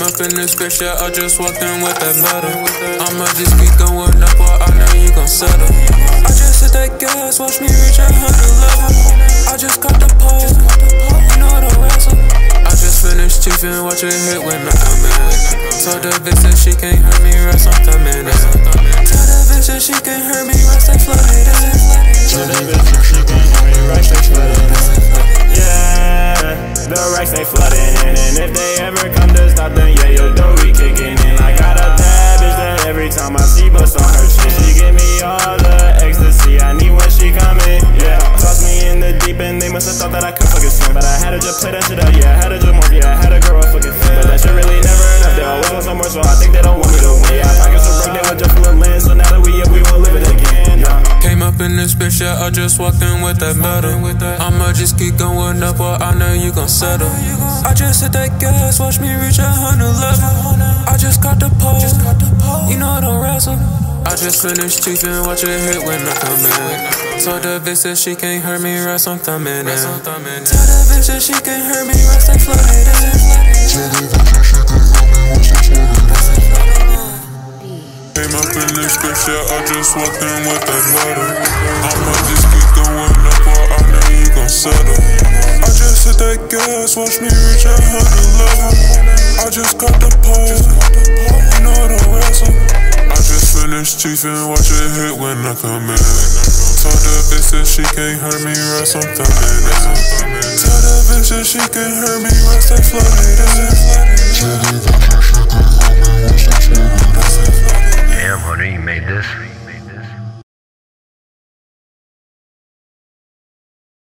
up in bitch, yeah, I just walked in with that metal. I'ma just keep going up, or I know you gon' settle. I just hit that gas, watch me reach a hundred level. I just caught the pole, you know the wrestle. I just finished chiefin', watch it hit when I come in. Told the bitch that she can't hurt me, rest I'm racks they flooding in, and if they ever come to stop, then yeah, yo, door we kicking in. I got a bad bitch that every time I see bust on her chin, she give me all the ecstasy I need when she coming. Yeah, toss me in the deep end, they must have thought that I could fucking swim, but I had to just play that shit up. Yeah, I had to just morph. Yeah, up in this bitch, yeah, I just walked in with that metal. I'ma just keep going up, or I know you gon' settle. I just hit that gas, watch me reach a hundred level. I just caught the pole, you know I don't wrestle. I just finished chiefin', watch it hit when I come in. Told the bitch that she can't hurt me, rest I'm coming in. Tell the bitch that she can't hurt me, rest they flooded in. Came up in this I just walked in with that metal. I'ma just keep going up, or I know you gon' settle. I just hit that gas, watch me reach a hundred level. I just caught the pole, you know the wrestle. I just finished chiefin', watch it hit when I come in. Told the bitch that she can't hurt me, rest I'm in. Tell the bitch that she can't hurt me, rest they flooded in.